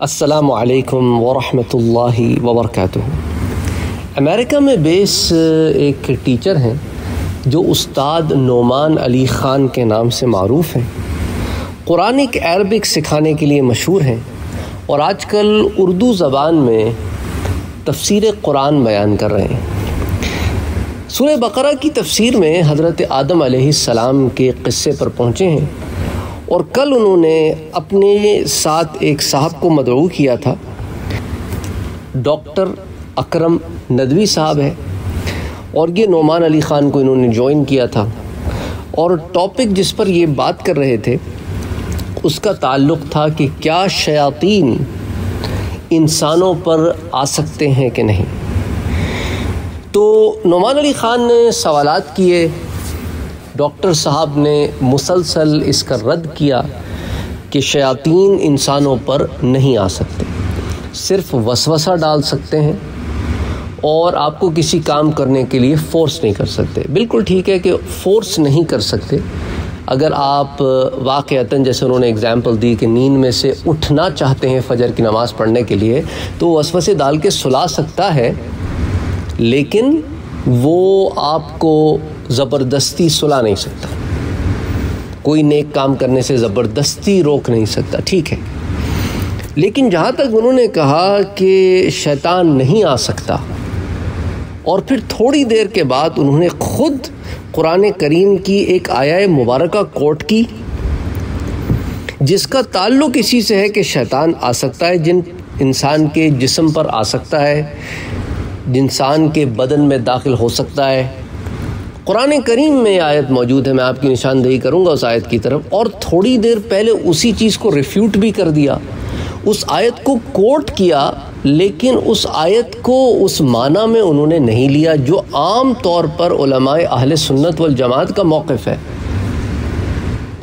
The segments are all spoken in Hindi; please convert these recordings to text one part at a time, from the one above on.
असलकम वरहमतुल्लाहि वबरकातुहू अमेरिका में बेस एक टीचर हैं, जो उस्ताद नोमान अली ख़ान के नाम से मरूफ़ हैं। कुरानिक अरबिक सिखाने के लिए मशहूर हैं और आजकल उर्दू ज़बान में तफसीर कुरान बयान कर रहे हैं। सूर्य बकरा की तफसीर में हज़रत आदम सलाम के क़स्से पर पहुँचे हैं। और कल उन्होंने अपने साथ एक साहब को मदऊ किया था। डॉक्टर अकरम नदवी साहब है और ये नोमान अली ख़ान को इन्होंने ज्वाइन किया था। और टॉपिक जिस पर ये बात कर रहे थे, उसका ताल्लुक़ था कि क्या शयातीन इंसानों पर आ सकते हैं कि नहीं। तो नोमान अली ख़ान ने सवालात किए डॉक्टर साहब ने मुसलसल इसका रद्द किया कि शयातीन इंसानों पर नहीं आ सकते। सिर्फ़ वसवसा डाल सकते हैं और आपको किसी काम करने के लिए फ़ोर्स नहीं कर सकते। बिल्कुल ठीक है कि फ़ोर्स नहीं कर सकते। अगर आप वाक़ता जैसे उन्होंने एग्ज़ाम्पल दी कि नींद में से उठना चाहते हैं फ़जर की नमाज़ पढ़ने के लिए तो वसवसे डाल के सुला सकता है, लेकिन वो आपको ज़बरदस्ती सुला नहीं सकता। कोई नेक काम करने से ज़बरदस्ती रोक नहीं सकता, ठीक है। लेकिन जहाँ तक उन्होंने कहा कि शैतान नहीं आ सकता, और फिर थोड़ी देर के बाद उन्होंने ख़ुद कुरान करीम की एक आया मुबारक कोट की, जिसका ताल्लुक इसी से है कि शैतान आ सकता है, जिन इंसान के जिस्म पर आ सकता है इंसान के बदन में दाखिल हो सकता है। कुरान करीम में आयत मौजूद है, मैं आपकी निशानदेही करूँगा उस आयत की तरफ़। और थोड़ी देर पहले उसी चीज़ को रिफ्यूट भी कर दिया। उस आयत को कोट किया, लेकिन उस आयत को उस माना में उन्होंने नहीं लिया, जो आम तौर पर अहल सुन्नत वल जमात का मौक़ है।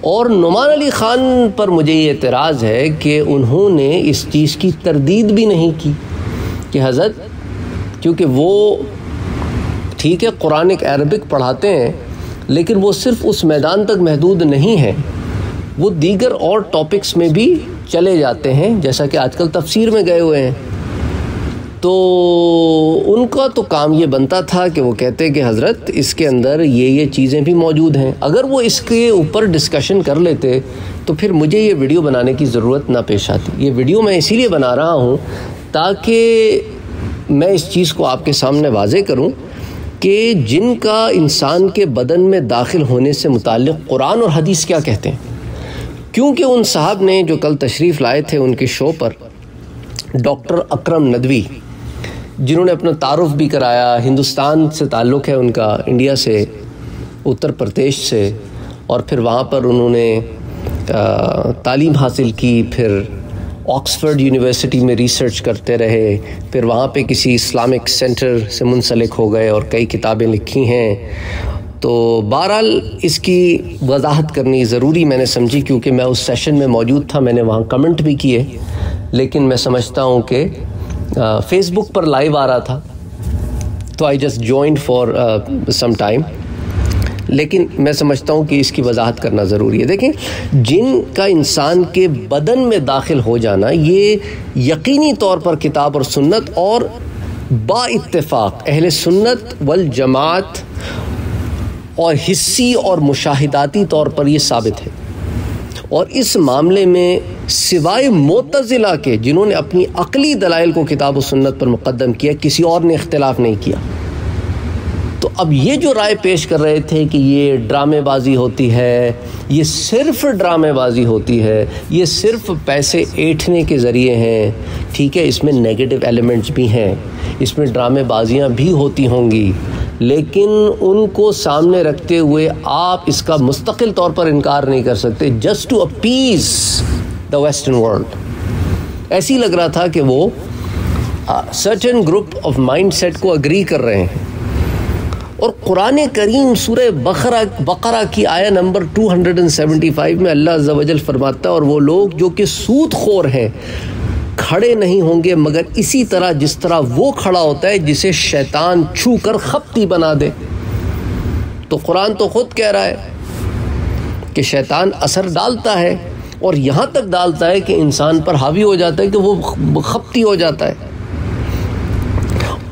और नुमान अली ख़ान पर मुझे ये एतराज़ है कि उन्होंने इस चीज़ की तरदीद भी नहीं की, कि हज़रत क्योंकि वो, ठीक है, कुरान अरबिक पढ़ाते हैं, लेकिन वो सिर्फ़ उस मैदान तक महदूद नहीं है। वो दीगर और टॉपिक्स में भी चले जाते हैं, जैसा कि आजकल तफसीर में गए हुए हैं। तो उनका तो काम ये बनता था कि वो कहते कि हज़रत, इसके अंदर ये ये चीज़ें भी मौजूद हैं। अगर वो इसके ऊपर डिस्कशन कर लेते तो फिर मुझे ये वीडियो बनाने की ज़रूरत ना पेश आती। ये वीडियो मैं इसीलिए बना रहा हूँ ताकि मैं इस चीज़ को आपके सामने वाजे करूँ कि जिनका इंसान के बदन में दाखिल होने से मुतल कुरान और हदीस क्या कहते हैं? क्योंकि उन साहब ने जो कल तशरीफ़ लाए थे उनके शो पर, डॉक्टर अकरम नदवी, जिन्होंने अपना तारफ़ भी कराया, हिंदुस्तान से ताल्लुक़ है उनका, इंडिया से, उत्तर प्रदेश से, और फिर वहाँ पर उन्होंने तालीम हासिल की, फिर ऑक्सफर्ड यूनिवर्सिटी में रिसर्च करते रहे, फिर वहाँ पे किसी इस्लामिक सेंटर से मुंसलिक हो गए और कई किताबें लिखी हैं। तो बहरहाल, इसकी वजाहत करनी ज़रूरी मैंने समझी क्योंकि मैं उस सेशन में मौजूद था, मैंने वहाँ कमेंट भी किए। लेकिन मैं समझता हूँ कि फेसबुक पर लाइव आ रहा था। तो I just joined for some time लेकिन मैं समझता हूँ कि इसकी वजाहत करना ज़रूरी है। देखें, जिन का इंसान के बदन में दाखिल हो जाना, ये यकीनी तौर पर किताब और सुन्नत और बाइतफ़ाक़ अहल सुन्नत वल जमात और हिस्सी और मुशाहिदाती तौर पर यह साबित है। और इस मामले में सिवाय मोतज़िला के, जिन्होंने अपनी अकली दलाइल को किताब सुन्नत पर मुकदम किया, किसी और ने इख्तलाफ नहीं किया। तो अब ये जो राय पेश कर रहे थे कि ये ड्रामेबाजी होती है, ये सिर्फ़ ड्रामेबाजी होती है, ये सिर्फ़ पैसे ऐठने के ज़रिए हैं, ठीक है, इसमें नेगेटिव एलिमेंट्स भी हैं, इसमें ड्रामेबाजियाँ भी होती होंगी, लेकिन उनको सामने रखते हुए आप इसका मुस्तकिल तौर पर इनकार नहीं कर सकते just to appease the western world ऐसी लग रहा था कि वो certain group of mind set को अग्री कर रहे हैं। और कुरान करीम सूर बकरा बकरा की आया नंबर 275 में अल्लाह जवजल फरमाता है, और वो लोग जो कि सूद खोर हैं, खड़े नहीं होंगे, मगर इसी तरह जिस तरह वो खड़ा होता है, जिसे शैतान छू कर खपती बना दे। तो कुरान तो खुद कह रहा है कि शैतान असर डालता है, और यहाँ तक डालता है कि इंसान पर हावी हो जाता है कि वो खपती हो जाता है।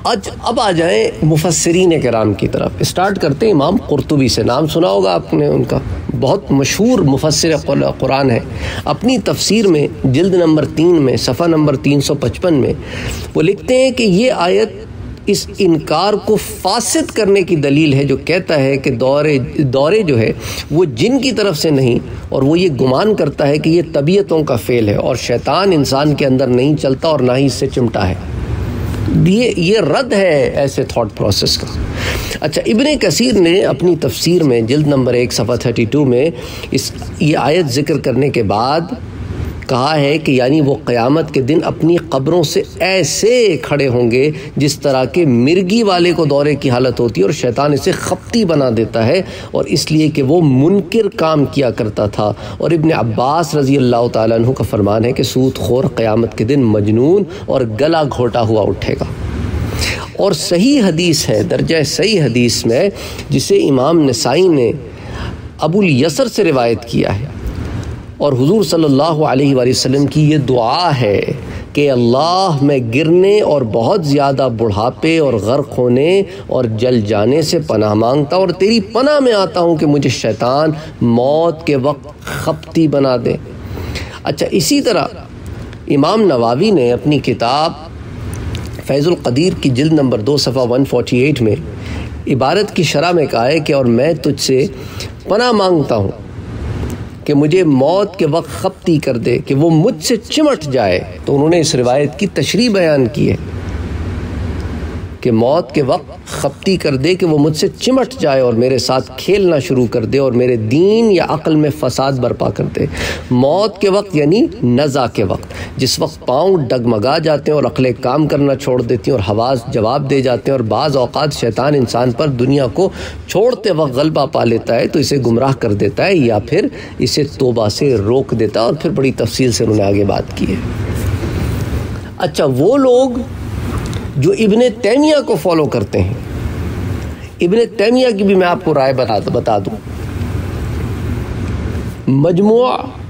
आज, अब आ जाए मुफसरीन कराम की तरफ़। स्टार्ट करते हैं इमाम कुरतुबी से। नाम सुना होगा आपने उनका। बहुत मशहूर मुफसर कुरान है। अपनी तफसीर में, जल्द नंबर तीन में, सफ़ा नंबर तीन सौ पचपन में, वो लिखते हैं कि ये आयत इस इनकार को फासद करने की दलील है, जो कहता है कि दौरे दौरे जो है, वो जिन की तरफ़ से नहीं, और वो ये गुमान करता है कि ये तबीयतों का फ़ेल है, और शैतान इंसान के अंदर नहीं चलता और ना ही इससे चिमटा है। ये ये रद्द है ऐसे थॉट प्रोसेस का। अच्छा इबन कसीर ने अपनी तफसीर में, जल्द नंबर एक, सफ़ा थर्टी टू में, इस, ये आयत ज़िक्र करने के बाद कहा है कि यानी वो क़यामत के दिन अपनी कब्रों से ऐसे खड़े होंगे जिस तरह के मिर्गी वाले को दौरे की हालत होती है और शैतान इसे खपती बना देता है और इसलिए कि वो मुनकर काम किया करता था। और इबन अब्बास रज़ी अल्लाह तु का फरमान है कि सूद खोर क़यामत के दिन मजनून और गला घोटा हुआ उठेगा। और सही हदीस है, दर्जा सही हदीस में जिसे इमाम नसाई ने अबुल यसर से रिवायत किया है। और हुजूर सल्लल्लाहु अलैहि वसल्लम की ये दुआ है कि अल्लाह मैं गिरने और बहुत ज़्यादा बुढ़ापे और गर्क होने और जल जाने से पनाह माँगता और तेरी पनाह में आता हूँ कि मुझे शैतान मौत के वक्त खपती बना दे। अच्छा इसी तरह इमाम नवावी ने अपनी किताब फैज़ुल कदीर की जिल्द नंबर दो सफ़ा वन फोटी एट में इबारत की शरह में कहा है कि और मैं तुझसे पना माँगता हूँ। कि मुझे मौत के वक्त खपती कर दे, कि वो मुझसे चिमट जाए। तो उन्होंने इस रिवायत की तशरी बयान की है। कि मौत के वक्त खपती कर दे कि वो मुझसे चिमट जाए और मेरे साथ खेलना शुरू कर दे और मेरे दीन या अक्ल में फसाद बर्पा कर दे। मौत के वक्त यानी नज़ा के वक्त, जिस वक्त पाँव डगमगा जाते हैं और अकलें काम करना छोड़ देती हैं और हवास जवाब दे जाते हैं और बाज़ अवकात शैतान इंसान पर दुनिया को छोड़ते वक्त गलबा पा लेता है तो इसे गुमराह कर देता है या फिर इसे तोबा से रोक देता है और फिर बड़ी तफसील से उन्होंने आगे बात की है। अच्छा वो लोग जो इबन तैमिया को फॉलो करते हैं। इबन तैमिया की भी मैं आपको राय बता बता दूँ। मजमु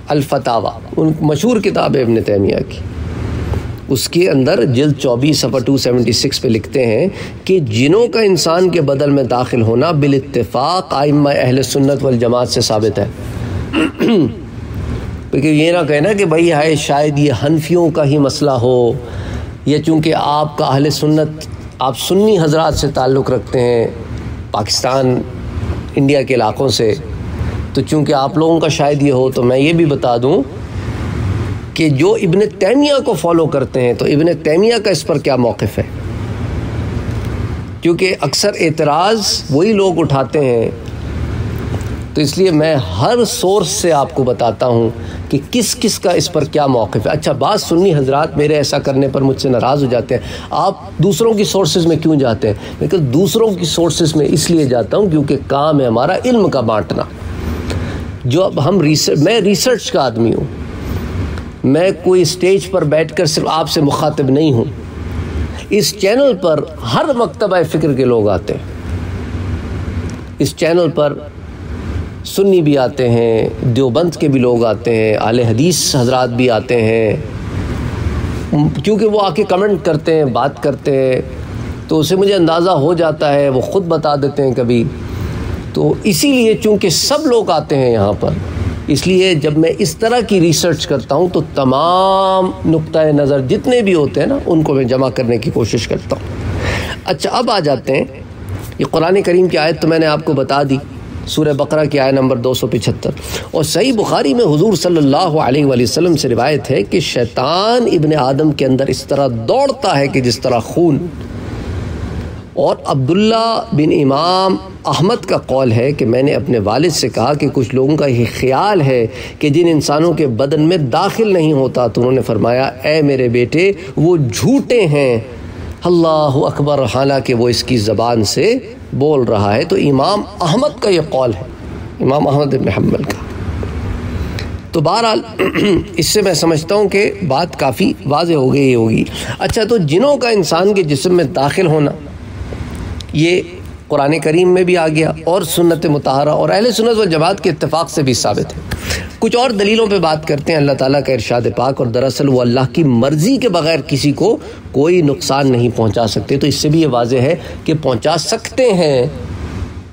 अलफतावा, उन मशहूर किताब है इबन तैमिया की। उसके अंदर जल्द चौबीस सफ़ा टू सेवेंटी सिक्स पे लिखते हैं कि जिनों का इंसान के बदल में दाखिल होना बिल इतफ़ाक़ आइम्मा अहल सुन्नत वल जमात से साबित है। क्योंकि ये ना कहना कि भाई हाय, शायद ये हनफियों का ही मसला हो। या चूँकि आपका अहल सुन्नत, आप सुन्नी हजरात से ताल्लुक़ रखते हैं पाकिस्तान, इंडिया के इलाक़ों से तो चूँकि आप लोगों का शायद ये हो तो मैं ये भी बता दूँ कि जो इबन तैमिया को फॉलो करते हैं तो इबन तैमिया का इस पर क्या मौक़ है? क्योंकि अक्सर एतराज़ वही लोग उठाते हैं तो इसलिए मैं हर सोर्स से आपको बताता हूँ कि किस किस का इस पर क्या मौक़ है। अच्छा बात सुन्नी हजरात, मेरे ऐसा करने पर मुझसे नाराज़ हो जाते हैं। आप दूसरों की सोर्सेज में क्यों जाते हैं? मैं दूसरों की सोर्सेज में इसलिए जाता हूँ क्योंकि काम है हमारा इल्म का बांटना। जो अब हम रिसर्च मैं रिसर्च का आदमी हूँ। मैं कोई स्टेज पर बैठ कर सिर्फ़ आपसे मुखातिब नहीं हूँ। इस चैनल पर हर मकतबा फ़िक्र के लोग आते हैं। इस चैनल पर सुन्नी भी आते हैं, देवबंद के भी लोग आते हैं, आले हदीस हजरात भी आते हैं। क्योंकि वो आके कमेंट करते हैं, बात करते हैं तो उसे मुझे अंदाज़ा हो जाता है, वो ख़ुद बता देते हैं कभी। तो इसीलिए चूँकि सब लोग आते हैं यहाँ पर, इसलिए जब मैं इस तरह की रिसर्च करता हूँ तो तमाम नुक़ नज़र जितने भी होते हैं ना, उनको मैं जमा करने की कोशिश करता हूँ। अच्छा अब आ जाते हैं। ये कुरान करीम की आयत तो मैंने आपको बता दी। सूर बकरा की आय नंबर दो सौ पिछहत्तर। और सही बुखारी में हजूर अलैहि से रिवायत है कि शैतान इबन आदम के अंदर इस तरह दौड़ता है कि जिस तरह खून। और अब्दुल्ला बिन इमाम अहमद का कौल है कि मैंने अपने वालिद से कहा कि कुछ लोगों का ये ख्याल है कि जिन इंसानों के बदन में दाखिल नहीं होता तो उन्होंने फरमाया ए मेरे बेटे, वो झूठे हैं। अल्लाह अकबर, हालाँकि वो इसकी ज़बान से बोल रहा है तो इमाम अहमद का ये कौल है। इमाम अहमद इबन का। तो बहरहाल, इससे मैं समझता हूँ कि बात काफ़ी वाज हो गई होगी। अच्छा तो जिनों का इंसान के जिसम में दाखिल होना, ये कुरान करीम में भी आ गया और सुनत मतहरा और अहल सुनत व जमात के इतफाक़ से भी साबित है। कुछ और दलीलों पर बात करते हैं। अल्लाह ताली का इरशाद पाक और दरअसल वो अल्लाह की मर्ज़ी के बगैर किसी को कोई नुकसान नहीं पहुँचा सकते। तो इससे भी ये वाज है कि पहुँचा सकते हैं।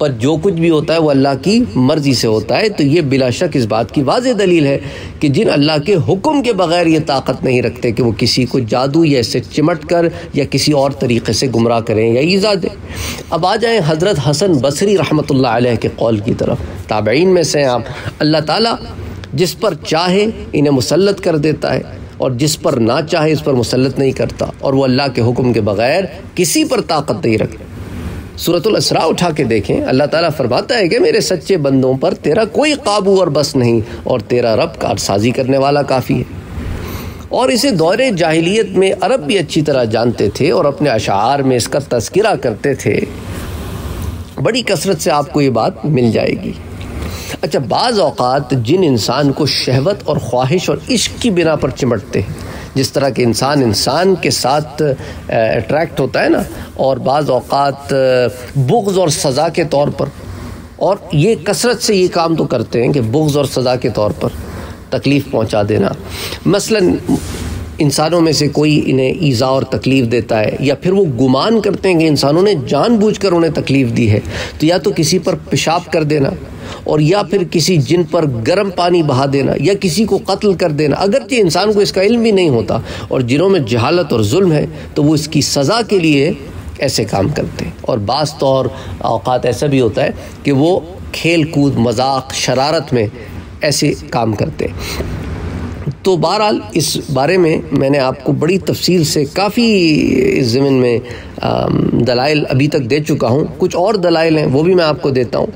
पर जो कुछ भी होता है वो अल्लाह की मर्ज़ी से होता है। तो ये बिलाशक इस बात की वाज दलील है कि जिन अल्लाह के हुक्म के बगैर ये ताकत नहीं रखते कि वो किसी को जादू या इससे चिमट कर या किसी और तरीके से गुमराह करें या ईज़ा दें। अब आ जाएँ हज़रत हसन बसरी रहमत के कौल की तरफ़। ताबीन में से आप, अल्लाह ताला जिस पर चाहे इन्हें मुसलत कर देता है और जिस पर ना चाहे इस पर मुसलत नहीं करता और वो अल्लाह के हुक्म के बगैर किसी पर ताकत नहीं रखता सूरतुल असरा उठा के देखें, अल्लाह ताला फरमाता है कि मेरे सच्चे बंदों पर तेरा कोई काबू और बस नहीं, और तेरा रब कारसाजी करने वाला काफ़ी है। और इसे दौर जाहिलियत में अरब भी अच्छी तरह जानते थे और अपने अशार में इसका तस्करा करते थे। बड़ी कसरत से आपको ये बात मिल जाएगी। अच्छा बाज़ अवकात जिन इंसान को शहवत और ख्वाहिश और इश्क की बिना पर चिमटते हैं जिस तरह के इंसान इंसान के साथ अट्रैक्ट होता है ना, और बाज़ अवकात बुग्ज़ और सज़ा के तौर पर। और ये कसरत से ये काम तो करते हैं कि बुग्ज़ और सज़ा के तौर पर तकलीफ़ पहुँचा देना। मसलन, इंसानों में से कोई इन्हें ईज़ा और तकलीफ़ देता है, या फिर वो गुमान करते हैं कि इंसानों ने जानबूझकर उन्हें तकलीफ़ दी है तो या तो किसी पर पेशाब कर देना और या फिर किसी जिन पर गर्म पानी बहा देना या किसी को कत्ल कर देना। अगरचे इंसान को इसका इल्म भी नहीं होता और जिनों में जहालत और जुल्म है तो वो इसकी सज़ा के लिए ऐसे काम करते हैं। और बाज़ तौर अवकात ऐसा भी होता है कि वो खेल कूद मज़ाक, शरारत में ऐसे काम करते हैं। तो बहरहाल, इस बारे में मैंने आपको बड़ी तफसील से काफ़ी इस ज़मीन में दलाइल अभी तक दे चुका हूँ। कुछ और दलाइल हैं, वो भी मैं आपको देता हूँ।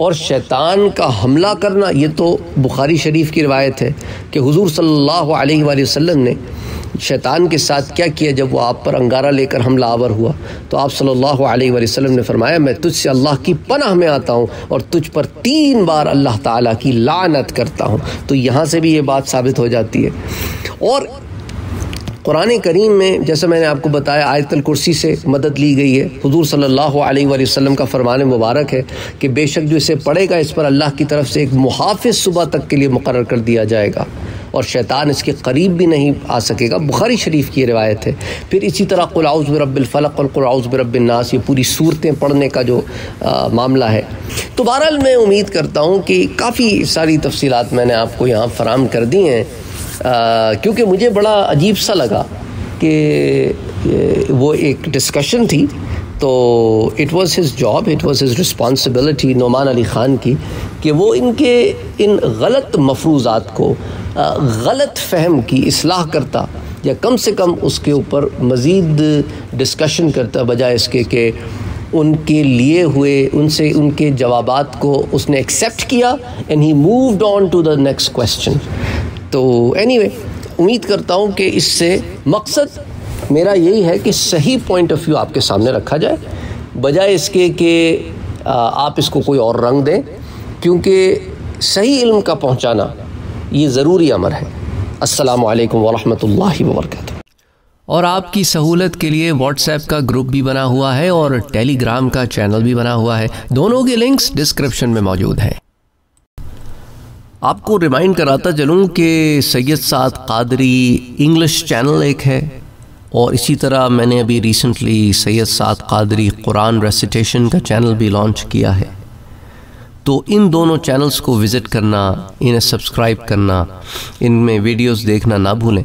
और शैतान का हमला करना, ये तो बुखारी शरीफ की रवायत है कि हुजूर सल्लल्लाहु अलैहि वसल्लम ने शैतान के साथ क्या किया जब वो आप पर अंगारा लेकर हमला आवर हुआ? तो आप सल्लल्लाहु अलैहि वसल्लम ने फरमाया, मैं तुझसे अल्लाह की पनाह में आता हूँ और तुझ पर तीन बार अल्लाह ताला की लानत करता हूँ। तो यहाँ से भी ये बात साबित हो जाती है। और कुरान करीम में जैसे मैंने आपको बताया आयतल कुर्सी से मदद ली गई है। हजूर सल्लल्लाहु अलैहि वसल्लम का फरमान मुबारक है कि बेशक जो इसे पढ़ेगा इस पर अल्लाह की तरफ़ से एक मुहाफ़ सुबह तक के लिए मुकर कर दिया जाएगा। और शैतान इसके करीब भी नहीं आ सकेगा। बुखारी शरीफ की रिवायत है। फिर इसी तरह कुलाउज़ बरबिलफ़लक और कुलाउज़ बरबिलनास ये पूरी सूरतें पढ़ने का जो आ, मामला है। तो बहरहाल मैं उम्मीद करता हूँ कि काफ़ी सारी तफसीत मैंने आपको यहाँ फ़राम कर दी हैं। क्योंकि मुझे बड़ा अजीब सा लगा कि वो एक डिस्कशन थी तो it was his job it was his responsibility Noman Ali Khan की, कि वो इनके, इन गलत मफरूज़ात को गलत फहम की असलाह करता, या कम से कम उसके ऊपर मज़ीद डिस्कशन करता, बजाय इसके कि उनके लिए हुए, उनसे, उनके जवाबात को उसने एक्सेप्ट किया and he moved on to the next question तो एनी anyway, उम्मीद करता हूँ कि इससे मकसद मेरा यही है कि सही पॉइंट ऑफ़ व्यू आपके सामने रखा जाए बजाय इसके कि आप इसको कोई और रंग दें क्योंकि सही इल्म का पहुँचाना ये ज़रूरी अमर है। असलकम वरहमल वर्क और आपकी सहूलत के लिए व्हाट्सएप का ग्रुप भी बना हुआ है और टेलीग्राम का चैनल भी बना हुआ है। दोनों के लिंक्स डिस्क्रिप्शन में मौजूद हैं। आपको रिमाइंड कराता चलूँ कि सैयद साद कादरी इंग्लिश चैनल एक है और इसी तरह मैंने अभी रिसेंटली सैयद साद कादरी कुरान रेसिटेशन का चैनल भी लॉन्च किया है। तो इन दोनों चैनल्स को विज़िट करना, इन्हें सब्सक्राइब करना, इनमें वीडियोस देखना ना भूलें।